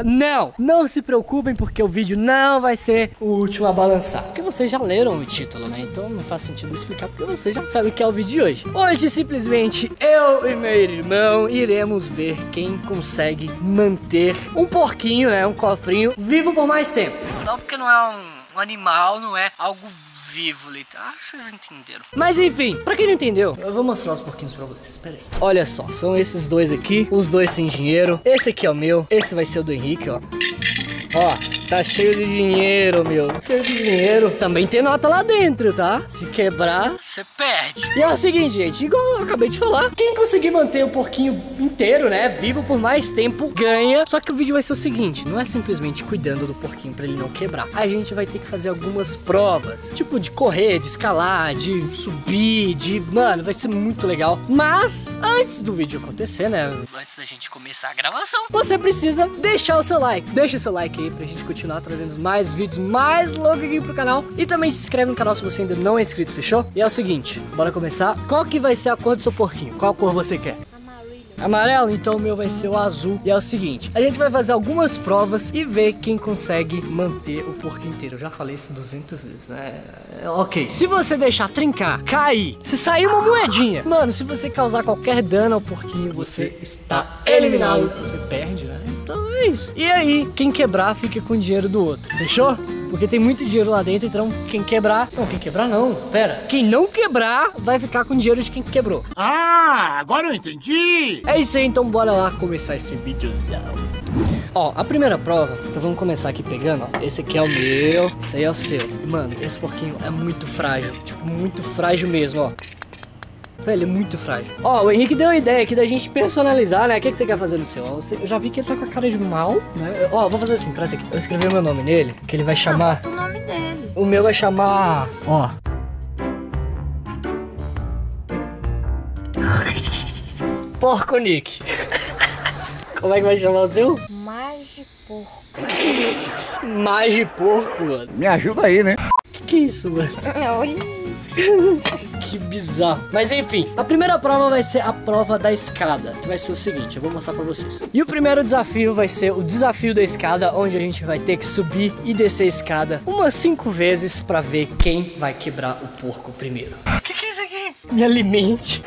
Uh, não, não se preocupem porque o vídeo não vai ser o último a balançar. Porque vocês já leram o título, né? Então não faz sentido explicar porque vocês já sabem o que é o vídeo de hoje. Hoje, simplesmente, eu e meu irmão iremos ver quem consegue manter um porquinho, né? Um cofrinho vivo por mais tempo. Não porque não é um, um animal, não é algo vivo, leite. Ah, vocês entenderam. Mas enfim, pra quem não entendeu, eu vou mostrar os porquinhos pra vocês. Pera aí. Olha só, são esses dois aqui. Os dois sem dinheiro. Esse aqui é o meu. Esse vai ser o do Henrique, ó. Ó, tá cheio de dinheiro, meu. Cheio de dinheiro. Também tem nota lá dentro, tá? Se quebrar, você perde. E é o seguinte, gente, igual eu acabei de falar, quem conseguir manter o porquinho inteiro, né, vivo por mais tempo, ganha. Só que o vídeo vai ser o seguinte, não é simplesmente cuidando do porquinho pra ele não quebrar. A gente vai ter que fazer algumas provas, tipo de correr, de escalar, de subir, de... Mano, vai ser muito legal. Mas, antes do vídeo acontecer, né, antes da gente começar a gravação, você precisa deixar o seu like. Deixa o seu like aí pra gente continuar trazendo mais vídeos mais longos aqui pro canal. E também se inscreve no canal se você ainda não é inscrito, fechou? E é o seguinte, bora começar. Qual que vai ser a cor do seu porquinho? Qual cor você quer? amarelo, então o meu vai ser o azul. E é o seguinte, a gente vai fazer algumas provas e ver quem consegue manter o porco inteiro. Eu já falei isso 200 vezes, né? É, ok. Se você deixar trincar, cair, se sair uma moedinha, mano, se você causar qualquer dano ao porquinho, você está eliminado. Você perde, né? Isso. E aí, quem quebrar fica com o dinheiro do outro. Fechou? Porque tem muito dinheiro lá dentro, então quem quebrar. Não, quem quebrar não. Pera. Quem não quebrar vai ficar com o dinheiro de quem quebrou. Ah, agora eu entendi! É isso aí, então bora lá começar esse vídeozão. Ó, a primeira prova, então vamos começar aqui pegando, ó. Esse aqui é o meu, esse aí é o seu. Mano, esse porquinho é muito frágil, tipo, muito frágil mesmo, ó. Velho, é muito frágil. Ó, o Henrique deu a ideia aqui da gente personalizar, né? O que, que você quer fazer no seu? Eu já vi que ele tá com a cara de mal, né? Ó, vou fazer assim, pra aqui. Eu escrevi meu nome nele, que ele vai chamar... Não, o nome dele. O meu vai chamar... Ó... Porco Nick. Como é que vai chamar o seu? Mágico. Magiporco, mano. Me ajuda aí, né? Que é isso, mano? Que bizarro. Mas enfim, a primeira prova vai ser a prova da escada. Que vai ser o seguinte, eu vou mostrar pra vocês. E o primeiro desafio vai ser o desafio da escada, onde a gente vai ter que subir e descer a escada umas cinco vezes pra ver quem vai quebrar o porco primeiro. O que, que é isso aqui? Me alimente.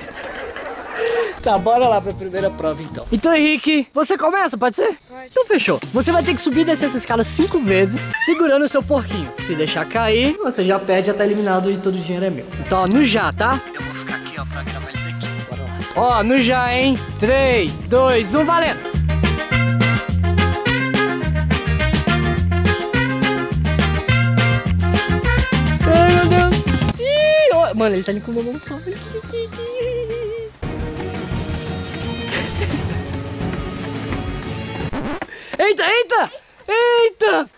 Tá, bora lá pra primeira prova então. Então, Henrique, você começa, pode ser? Pode. Então fechou. Você vai ter que subir e descer essa escada cinco vezes, segurando o seu porquinho. Se deixar cair, você já perde, já tá eliminado e todo o dinheiro é meu. Então, ó, no já, tá? Eu vou ficar aqui, ó, pra gravar ele daqui. Bora lá. Ó, no já, hein? 3, 2, 1, valendo! Ai, meu Deus. Ih, mano, ele tá ali com uma mão só. Eita, eita! Eita!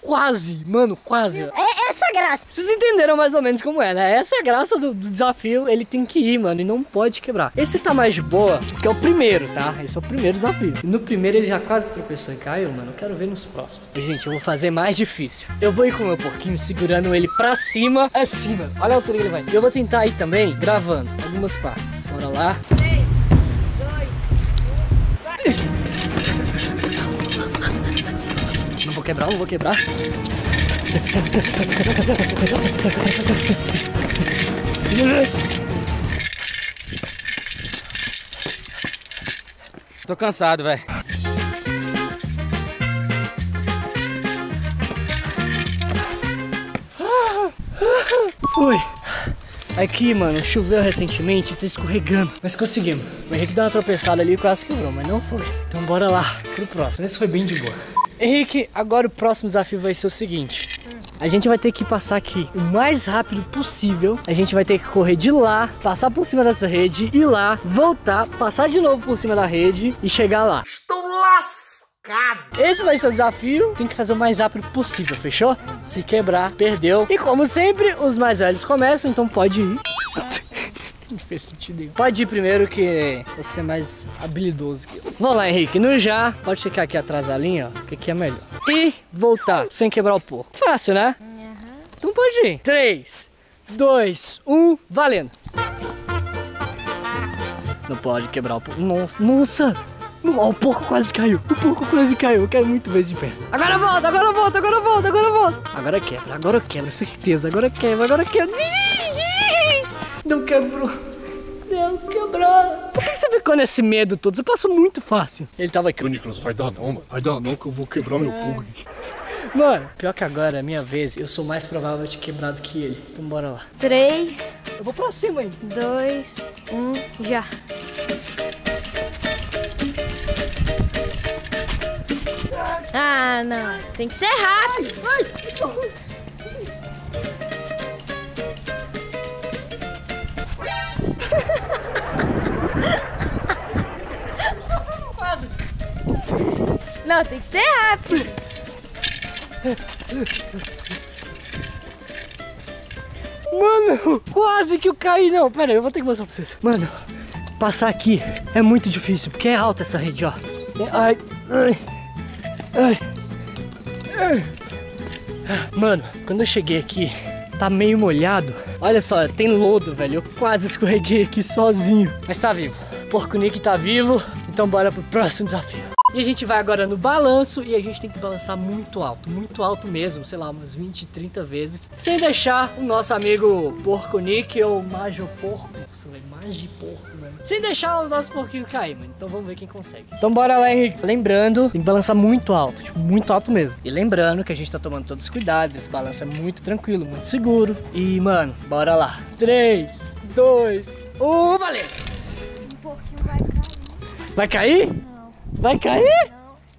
Quase, mano, quase. É essa a graça. Vocês entenderam mais ou menos como é, né? Essa é a graça do, do desafio, ele tem que ir, mano, e não pode quebrar. Esse tá mais de boa, que é o primeiro, tá? Esse é o primeiro desafio. No primeiro ele já quase tropeçou e caiu, mano. Eu quero ver nos próximos. E, gente, eu vou fazer mais difícil. Eu vou ir com o meu porquinho segurando ele pra cima, assim, mano. Olha a altura que ele vai. E eu vou tentar ir também gravando algumas partes. Bora lá. Vou quebrar, não vou quebrar. Tô cansado, velho. Fui. Aqui, mano, choveu recentemente, tô escorregando. Mas conseguimos. O Henrique deu uma tropeçada ali e quase quebrou, mas não foi. Então bora lá pro próximo. Esse foi bem de boa. Henrique, agora o próximo desafio vai ser o seguinte. A gente vai ter que passar aqui o mais rápido possível. A gente vai ter que correr de lá, passar por cima dessa rede, ir lá, voltar, passar de novo por cima da rede e chegar lá. Tô lascado! Esse vai ser o desafio. Tem que fazer o mais rápido possível, fechou? Se quebrar, perdeu. E como sempre, os mais velhos começam, então pode ir. Não fez sentido nenhum. Pode ir primeiro que você é mais habilidoso que eu. Vamos lá, Henrique. No já, pode ficar aqui atrás da linha, ó, que aqui é melhor. E voltar, sem quebrar o porco. Fácil, né? Então pode ir. 3, 2, 1, valendo. Não pode quebrar o porco. Nossa, nossa. O porco quase caiu. O porco quase caiu. Eu quero muito ver isso de perto. Agora volta, agora volta, agora volta, agora volta. Agora quebra, agora quebra, certeza. Agora quebra, agora quebra. Não quebrou. Não quebrou. Por que você ficou nesse medo todo? Você passou muito fácil. Ele tava aqui. Ô, Nicolas, vai dar não, mano. Vai dar não que eu vou quebrar meu porco. Mano, pior que agora é minha vez. Eu sou mais provável de quebrar do que ele. Então bora lá. 3, Eu vou pra cima ainda. 2, 1, já. Ah, não. Tem que ser rápido. Quase. Não, tem que ser rápido. Mano, quase que eu caí. Não, pera aí, eu vou ter que mostrar pra vocês. Mano, passar aqui é muito difícil, porque é alta essa rede, ó. Ai, ai, ai. Mano, quando eu cheguei aqui, tá meio molhado. Olha só, tem lodo, velho. Eu quase escorreguei aqui sozinho. Mas tá vivo. Porco Nick tá vivo, então bora pro próximo desafio. E a gente vai agora no balanço e a gente tem que balançar muito alto, muito alto mesmo, sei lá, umas 20, 30 vezes, sem deixar o nosso amigo Porco Nick ou Majo Porco, nossa, velho, Magi Porco, mano, sem deixar os nossos porquinhos cair, mano. Então vamos ver quem consegue. Então bora lá, Henrique. Lembrando, tem que balançar muito alto, tipo, muito alto mesmo. E lembrando que a gente tá tomando todos os cuidados, esse balanço é muito tranquilo, muito seguro. E, mano, bora lá. 3, 2, 1, valeu! Um pouquinho vai cair. Vai cair? Vai cair?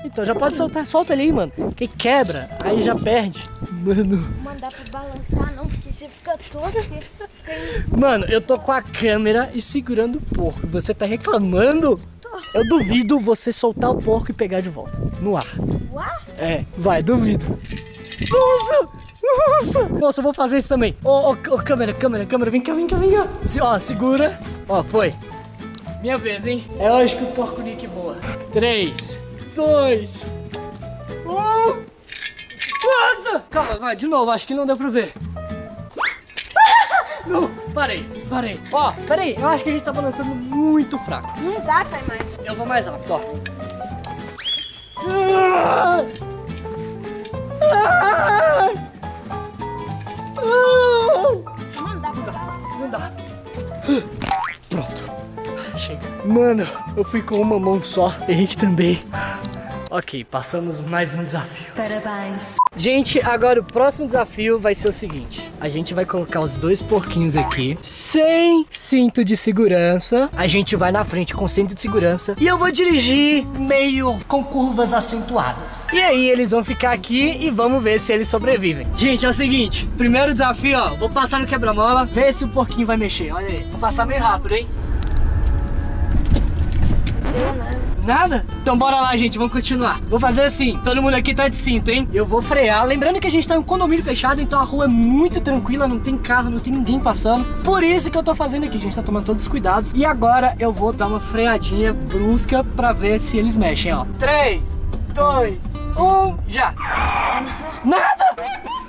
Então já pode soltar, solta ali, mano. Que quebra, aí já perde. Mano, Não mandar pra balançar, não, porque você fica todo. Fica mano, eu tô com a câmera e segurando o porco. Você tá reclamando? Eu duvido você soltar o porco e pegar de volta. No ar. Uá? É, vai, duvido. Nossa! Nossa! Nossa, eu vou fazer isso também. Ô, ô, ô, câmera, câmera, câmera, vem cá, vem cá, vem cá. Se, ó, segura. Ó, foi. Minha vez, hein? É hoje que o porco Nick voa. 3, 2, 1. Nossa! Calma, vai, de novo, acho que não deu pra ver. Não, parei, parei. Ó, peraí, eu acho que a gente tá balançando muito fraco. Não dá, pai, mais. Eu vou mais rápido, ó. Ah! Ah! Ah! Não dá pra. Não dá. Mano, eu fui com uma mão só. Henrique também. Ok, passamos mais um desafio. Parabéns. Gente, agora o próximo desafio vai ser o seguinte: a gente vai colocar os dois porquinhos aqui sem cinto de segurança. A gente vai na frente com cinto de segurança e eu vou dirigir meio com curvas acentuadas. E aí eles vão ficar aqui e vamos ver se eles sobrevivem. Gente, é o seguinte: primeiro desafio, ó, vou passar no quebra-mola, ver se o porquinho vai mexer. Olha aí, vou passar meio rápido, hein? Nada? Então bora lá, gente, vamos continuar. Vou fazer assim, todo mundo aqui tá de cinto, hein? Eu vou frear. Lembrando que a gente tá em um condomínio fechado, então a rua é muito tranquila, não tem carro, não tem ninguém passando. Por isso que eu tô fazendo aqui, a gente tá tomando todos os cuidados. E agora eu vou dar uma freadinha brusca pra ver se eles mexem, ó. 3, 2, 1, já! Nada!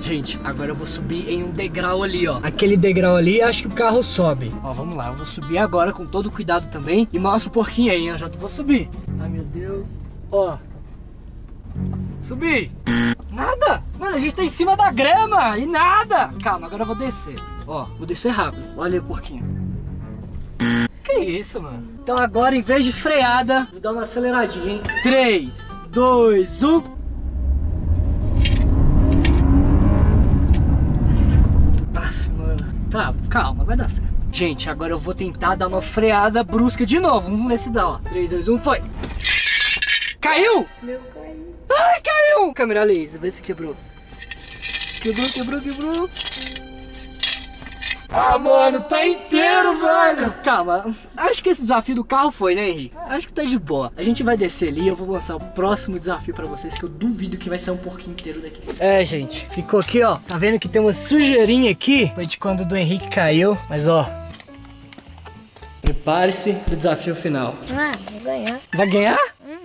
Gente, agora eu vou subir em um degrau ali, ó. Aquele degrau ali, acho que o carro sobe. Ó, vamos lá, eu vou subir agora com todo cuidado também. E mostra o porquinho aí, eu já vou subir. Ai, meu Deus. Ó. Subi. Nada. Mano, a gente tá em cima da grama e nada. Calma, agora eu vou descer. Ó, vou descer rápido. Olha aí o porquinho. Que isso, mano? Então agora, em vez de freada, vou dar uma aceleradinha, hein? 3, 2, 1... Ah, mano. Tá, calma, vai dar certo. Gente, agora eu vou tentar dar uma freada brusca de novo. Vamos ver se dá, ó. 3, 2, 1, foi. Caiu? Meu caiu. Ai, caiu! Câmera laser, vê se quebrou. Quebrou, quebrou, quebrou. Ah, mano, tá inteiro, velho. Calma, acho que esse desafio do carro foi, né, Henrique? Acho que tá de boa. A gente vai descer ali e eu vou lançar o próximo desafio pra vocês, que eu duvido que vai ser um porquinho inteiro daqui. É, gente, ficou aqui, ó. Tá vendo que tem uma sujeirinha aqui? Foi de quando o do Henrique caiu, mas ó. Prepare-se pro desafio final. Ah, vou ganhar. Vai ganhar?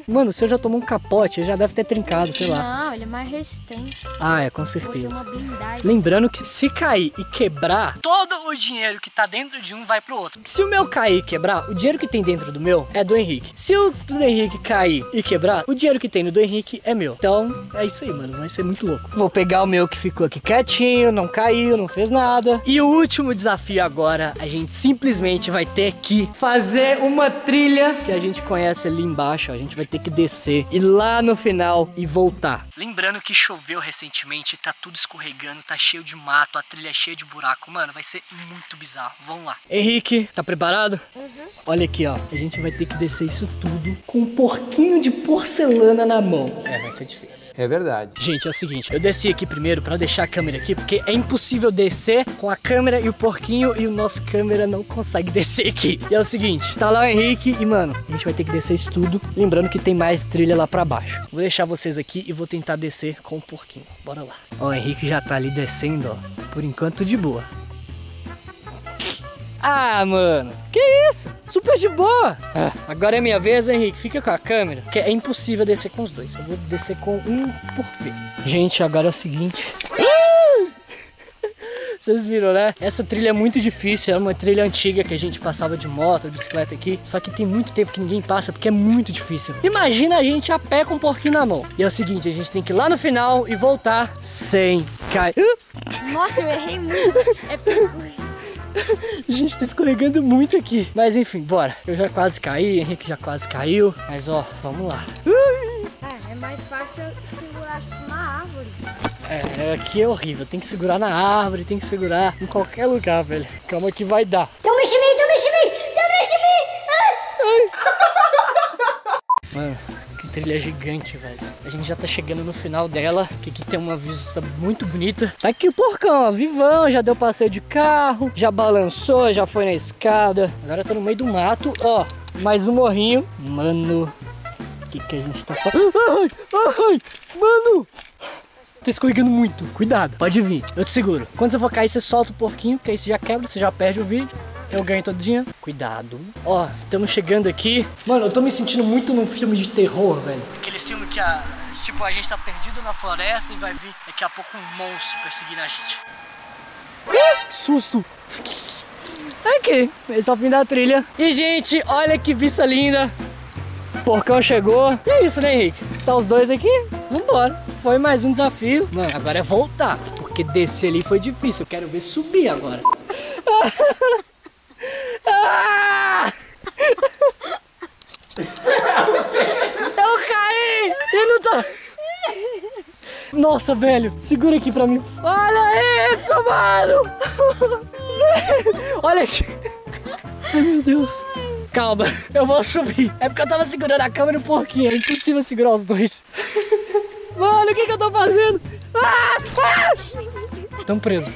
Mano, o seu já tomou um capote, já deve ter trincado, sei lá. Não, ele é mais resistente. Ah, é, com certeza. uma blindagem. Lembrando que se cair e quebrar, todo o dinheiro que tá dentro de um vai pro outro. Se o meu cair e quebrar, o dinheiro que tem dentro do meu é do Henrique. Se o do Henrique cair e quebrar, o dinheiro que tem no do Henrique é meu. Então, é isso aí, mano. Vai ser muito louco. Vou pegar o meu que ficou aqui quietinho, não caiu, não fez nada. E o último desafio agora, a gente simplesmente vai ter que fazer uma trilha que a gente conhece ali embaixo. ó. A gente vai ter que descer e lá no final e voltar. Lembrando que choveu recentemente, tá tudo escorregando, tá cheio de mato, a trilha é cheia de buraco. Mano, vai ser muito bizarro. Vamos lá. Henrique, tá preparado? Olha aqui, ó. A gente vai ter que descer isso tudo com um porquinho de porcelana na mão. É, vai ser difícil. É verdade. Gente, é o seguinte, eu desci aqui primeiro pra deixar a câmera aqui, porque é impossível descer com a câmera e o porquinho e o nosso câmera não consegue descer aqui. E é o seguinte, tá lá o Henrique e, mano, a gente vai ter que descer isso tudo, lembrando que tem mais trilha lá pra baixo. Vou deixar vocês aqui e vou tentar descer com o porquinho. Bora lá. Ó, o Henrique já tá ali descendo, ó. Por enquanto de boa. Ah, mano, que isso? Super de boa. Ah, agora é minha vez, Henrique. Fica com a câmera, que é impossível descer com os dois. Eu vou descer com um por vez. Gente, agora é o seguinte. Vocês viram, né? Essa trilha é muito difícil, é uma trilha antiga que a gente passava de moto, de bicicleta aqui. Só que tem muito tempo que ninguém passa porque é muito difícil. Imagina a gente a pé com um porquinho na mão. E é o seguinte, a gente tem que ir lá no final e voltar sem cair. Nossa, eu errei muito. É porque. A gente tá escorregando muito aqui. Mas enfim, bora. Eu já quase caí, Henrique já quase caiu. Mas ó, vamos lá. É, é mais fácil segurar na árvore. É, aqui é horrível. Tem que segurar na árvore, tem que segurar em qualquer lugar, velho. Calma que vai dar de mim, toma de mim. Mano, que trilha gigante, velho. A gente já tá chegando no final dela, que aqui tem uma vista muito bonita. Tá aqui o porcão, ó, vivão, já deu passeio de carro, já balançou, já foi na escada. Agora tá no meio do mato, ó, mais um morrinho. Mano, o que que a gente tá fazendo? Ai, ai, mano! Tá escorregando muito. Cuidado, pode vir. Eu te seguro. Quando você for cair, você solta o porquinho, que aí você já quebra, você já perde o vídeo. Eu ganho todo dia. Cuidado. Ó, estamos chegando aqui. Mano, eu tô me sentindo muito num filme de terror, velho. Aquele filme que a. Tipo, a gente tá perdido na floresta e vai vir daqui a pouco um monstro perseguindo a gente. Uh, susto! Aqui, esse é o fim da trilha. E, gente, olha que vista linda. Porcão chegou. E é isso, né, Henrique? Tá os dois aqui? Vambora. Foi mais um desafio. Mano, agora é voltar. Porque descer ali foi difícil. Eu quero ver subir agora. Ah! Eu caí! E não tá. Nossa, velho, segura aqui pra mim. Olha isso, mano! Olha aqui. Ai, meu Deus. Calma, eu vou subir. É porque eu tava segurando a câmera e o porquinho. É impossível segurar os dois. Mano, o que, que eu tô fazendo? Ah! Ah! Tamo preso.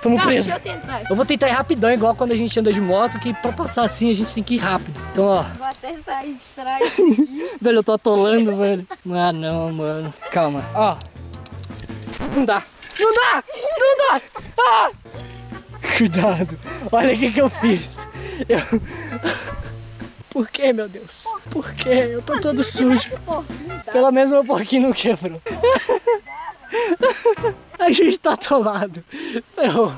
Tamo Calma, preso. eu. Eu vou tentar ir rapidão, igual quando a gente anda de moto, que pra passar assim a gente tem que ir rápido. Então, ó, Vou até sair de trás. velho, eu tô atolando, velho. Ah, não, mano. Calma. Ó. Não dá. Não dá! Não dá! Ah! Cuidado. Olha o que que eu fiz. Eu... Por que, meu Deus? Por que? Eu tô todo sujo. Pelo menos meu porquinho não quebrou. A gente tá atolado. Ferrou.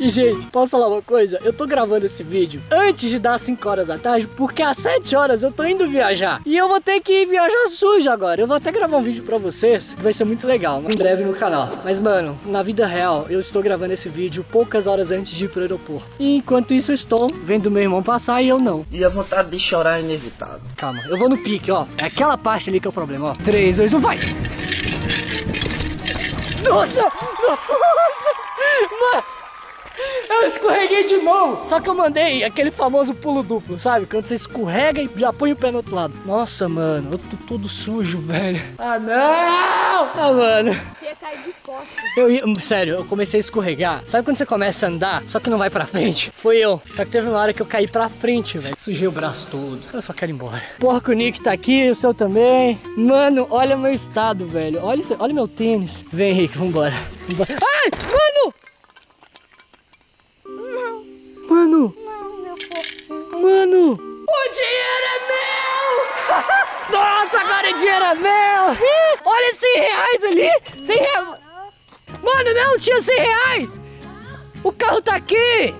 E, gente, posso falar uma coisa? Eu tô gravando esse vídeo antes de dar 5 horas da tarde, porque às 7 horas eu tô indo viajar. E eu vou ter que viajar sujo agora. Eu vou até gravar um vídeo pra vocês, que vai ser muito legal, em breve no canal. Mas, mano, na vida real, eu estou gravando esse vídeo poucas horas antes de ir pro aeroporto. E enquanto isso, eu estou vendo meu irmão passar e eu não. E a vontade de chorar é inevitável. Calma, eu vou no pique, ó. É aquela parte ali que é o problema, ó. 3, 2, 1, vai! Nossa! Nossa! Mano! Eu escorreguei de novo! Só que eu mandei aquele famoso pulo duplo, sabe? Quando você escorrega e já põe o pé no outro lado. Nossa, mano, eu tô todo sujo, velho. Ah, não! Ah, mano. Eu ia, sério, eu comecei a escorregar. Sabe quando você começa a andar, só que não vai pra frente? Foi eu. Só que teve uma hora que eu caí pra frente, velho. Sujei o braço todo. Eu só quero ir embora. Porco Nick tá aqui, o seu também. Mano, olha o meu estado, velho. Olha, isso, olha meu tênis. Vem, Henrique, vambora. vambora. Ai, mano! Mano! Não, meu. Mano! O dinheiro é meu! dinheiro é meu! Ih, olha 100 reais ali! 100 reais! Mano, não tinha 100 reais! O carro tá aqui!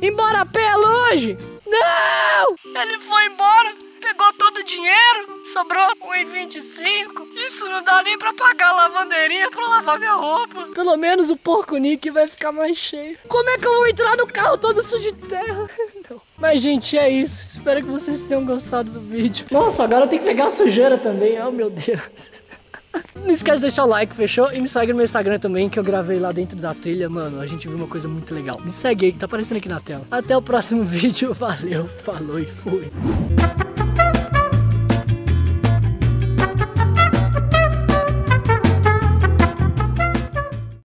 Embora a pé longe! Não! Ele foi embora, pegou todo o dinheiro, sobrou 1,25. Isso não dá nem pra pagar a lavandeirinha pra lavar minha roupa. Pelo menos o porco Nick vai ficar mais cheio. Como é que eu vou entrar no carro todo sujo de terra? Não. Mas, gente, é isso. Espero que vocês tenham gostado do vídeo. Nossa, agora eu tenho que pegar a sujeira também. Oh, meu Deus. Não esquece de deixar o like, fechou? E me segue no meu Instagram também, que eu gravei lá dentro da trilha, mano. A gente viu uma coisa muito legal. Me segue aí, que tá aparecendo aqui na tela. Até o próximo vídeo. Valeu, falou e fui.